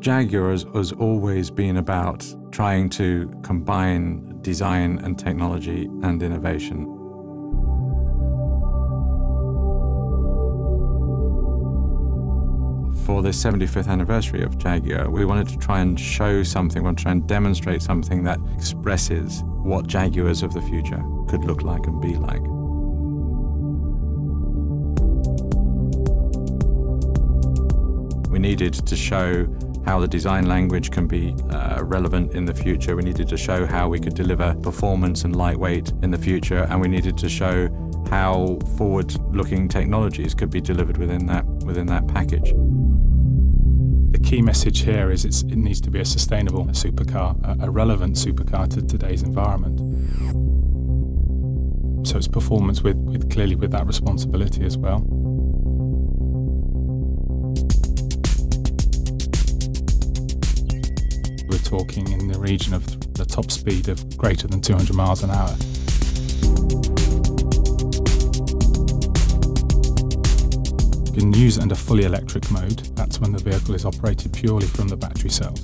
Jaguar has, has always been about trying to combine design and technology and innovation. For the 75th anniversary of Jaguar, we wanted to try and show something, we wanted to try and demonstrate something that expresses what Jaguars of the future could look like and be like. We needed to show how the design language can be uh, relevant in the future. We needed to show how we could deliver performance and lightweight in the future, and we needed to show how forward-looking technologies could be delivered within that within that package. The key message here is it needs to be a sustainable supercar, a, a relevant supercar to today's environment. So it's performance with, with clearly with that responsibility as well. Talking in the region of the top speed of greater than 200 miles an hour. You can use it under fully electric mode. That's when the vehicle is operated purely from the battery cells.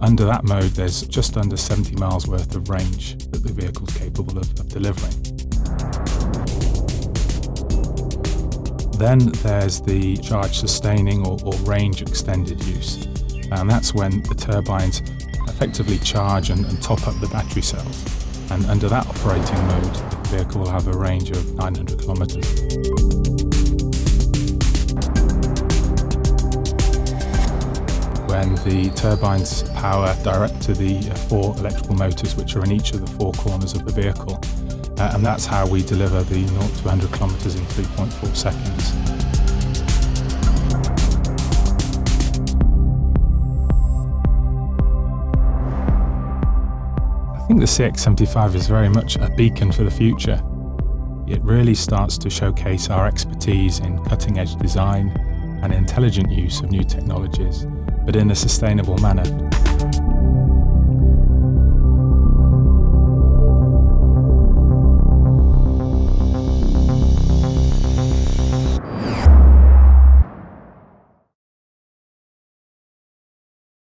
Under that mode, there's just under 70 miles worth of range that the vehicle is capable of, of delivering. Then there's the charge sustaining or, or range extended use. And that's when the turbines effectively charge and, and top up the battery cells. And under that operating mode, the vehicle will have a range of 900 kilometres. when the turbines power direct to the four electrical motors which are in each of the four corners of the vehicle. Uh, and that's how we deliver the 0 to 100 kilometres in 3.4 seconds. Think the CX75 is very much a beacon for the future. It really starts to showcase our expertise in cutting edge design and intelligent use of new technologies, but in a sustainable manner.